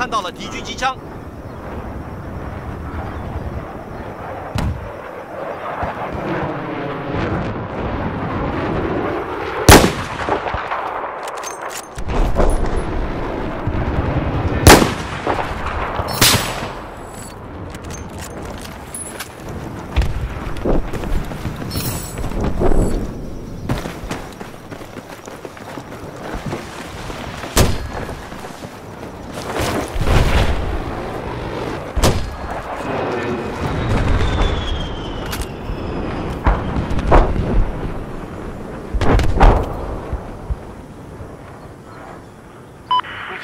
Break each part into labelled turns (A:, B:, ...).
A: 看到了敌军机枪。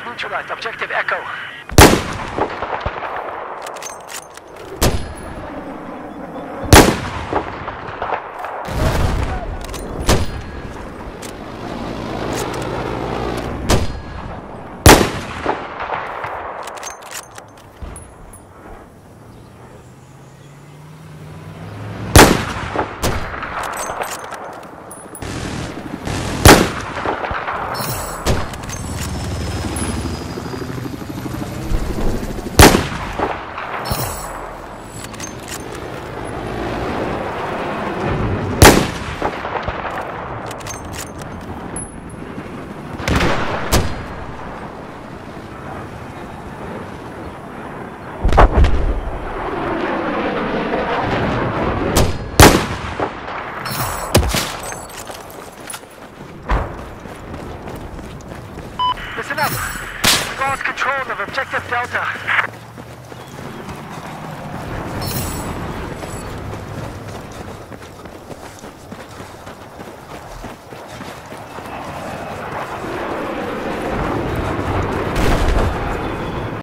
B: Neutralized objective Echo. We've lost control of objective Delta.